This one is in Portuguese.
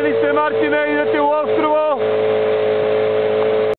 Felice Martinez at the Wolf